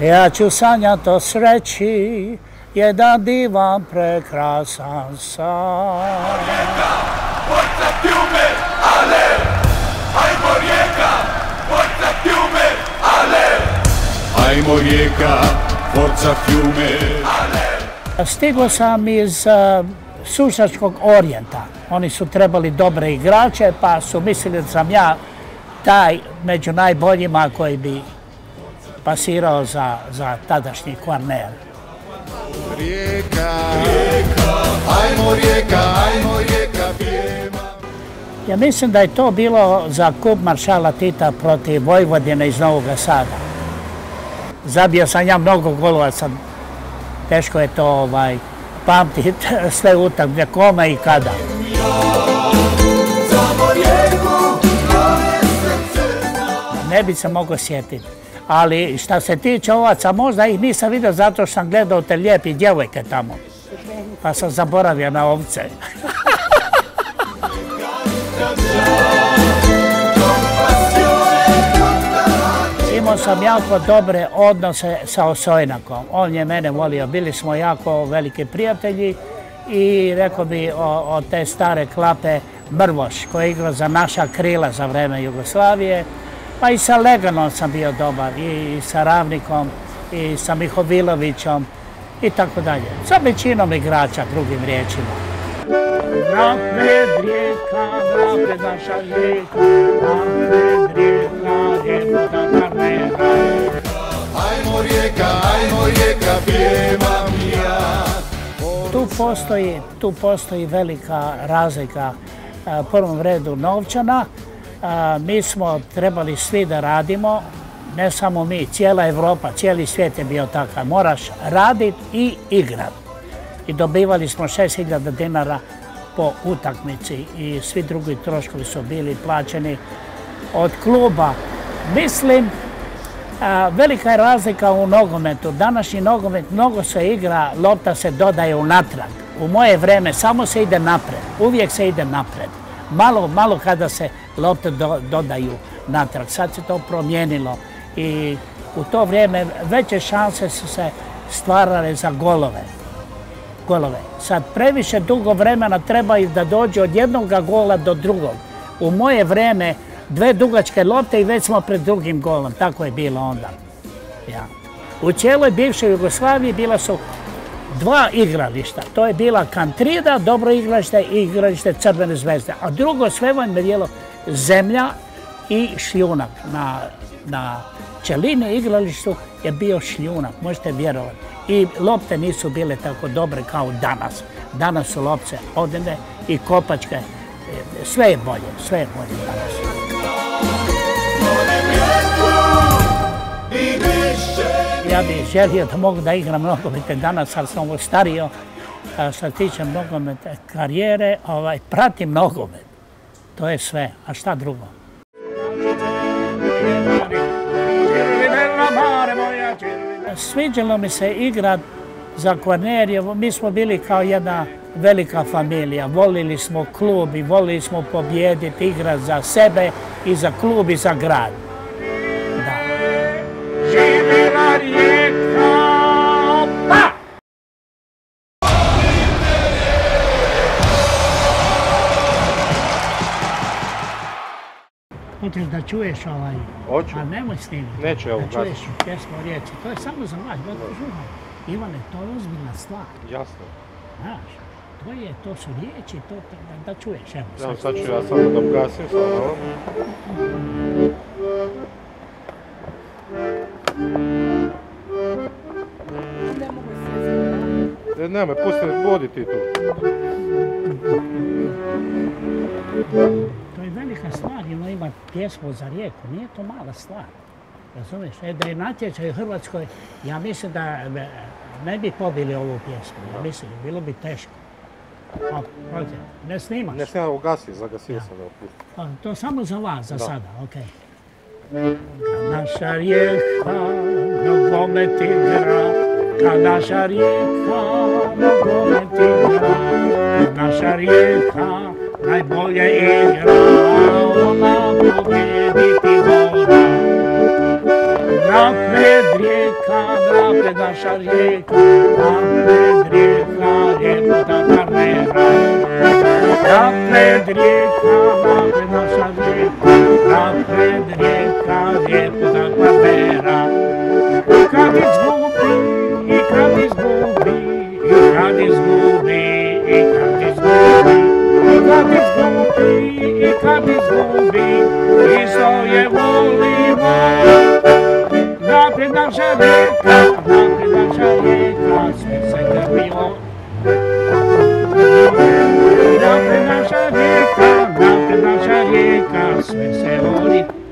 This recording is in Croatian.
Ja ću sanjati o sreći, jedan divan prekrasan san. Forza fiume, ale! Ajmo rijeka! Forza fiume, ale! Ajmo rijeka, forza fiume, Stigo sam iz uh, Sušačkog orijenta. Oni su trebali dobre igrače, pa su mislili da sam ja taj među najboljima koji bi pasirao za, za tadašnji Kvarner. rijeka, ajmo rijeka, ajmo rijeka, pjeva. Ja mislim da je to bilo za kup maršala Tita protiv Vojvodine iz Novog Sada. Zabio sam ja mnogo golova, sam, teško je to ovaj, pamtiti sve utakmice, kome i kada. Ne bi se mogao sjetiti. Ali šta se tiče ovaca, možda ih nisam vidio zato što sam gledao te lijepi djevojke tamo. Pa sam zaboravio na ovce. Imao sam jako dobre odnose sa Osojnakom. On je mene volio, bili smo jako veliki prijatelji i rekao bi o, te stare klape Mrvoš koji je igrao za naša krila za vreme Jugoslavije. Pa i sa Leganom sam bio dobar i sa Ravnikom i sa Mihovilovićom i tako dalje. Sa većinom igrača, drugim riječima. Napred rijeka, napred naša rijeka, napred rijeka, ljepota Ajmo rijeka, ajmo rijeka, pjevam ja. Tu postoji, tu postoji velika razlika u prvom redu novčana. Mi smo trebali svi da radimo, ne samo mi, cijela Evropa, cijeli svijet je bio takav. Moraš raditi i igrat. I dobivali smo 6000 dinara po utakmici i svi drugi troškovi su bili plaćeni od kluba. Mislim, velika je razlika u nogometu. Današnji nogomet mnogo se igra, lopta se dodaje unatrag. U moje vreme samo se ide napred, uvijek se ide napred. Malo, malo kada se lopte dodaju natrag. Sad se to promijenilo i u to vrijeme veće šanse su se stvarale za golove. golove. Sad previše dugo vremena treba da dođe od jednog gola do drugog. U moje vrijeme dve dugačke lopte i već smo pred drugim golom. Tako je bilo onda. Ja. U cijeloj bivšoj Jugoslaviji bila su dva igrališta. To je bila Kantrida, dobro igralište i igralište Crvene zvezde. A drugo sve vam je bilo zemlja i šljunak. Na, na čelini igralištu je bio šljunak, možete vjerovati. I lopte nisu bile tako dobre kao danas. Danas su lopce odene i kopačke. Sve je bolje, sve je bolje danas. Ja bih želio da mogu da igram nogomete danas, ali sam stario. Što se tiče nogomete karijere, ovaj, pratim nogomet. To je sve. A šta drugo? Sviđalo mi se igrat za Kvarnerijevo. Mi smo bili kao jedna velika familija. Volili smo klub i volili smo pobjediti, igrat za sebe i za klub i za grad. Hoćeš da čuješ ovaj... Hoću. A nemoj snimiti. Neću, evo, Da čuješ pjesmu riječi. To je samo za vas. Ivane, to je ozbiljna stvar. Jasno. Znaš, to je, to su riječi, to da, da čuješ, evo. Evo sad ću ja samo da ugasim, samo malo. E, nemoj, pusti, vodi ti tu. To je velika stvar, jer ima pjesmu za rijeku, nije to mala stvar. Razumiješ? E, da je natječaj u Hrvatskoj, ja mislim da ne bi pobili ovu pjesmu. Ja mislim, bilo bi teško. O, prođe, ne snimaš. Ne snimam, ugasi, zagasio sam, evo, pusti. A, To samo za vas, za sada, okej. Kad naša rijeka nogomet igra, kad naša rijeka nogomet igra, kad naša rijeka najbolje igra, ona pobjediti mora. Napred rijeka rijeka, napred naša rijeka, napred rijeka, lijepo da Kvarnera. Napred rijeka, napred naša rijeka, napred rijeka, i kad izgubi, isto je volimo. Napred naša rijeka, napred naša rijeka, sve se grmilo. Napred naša rijeka, napred naša rijeka, sve se voli. Armada navija.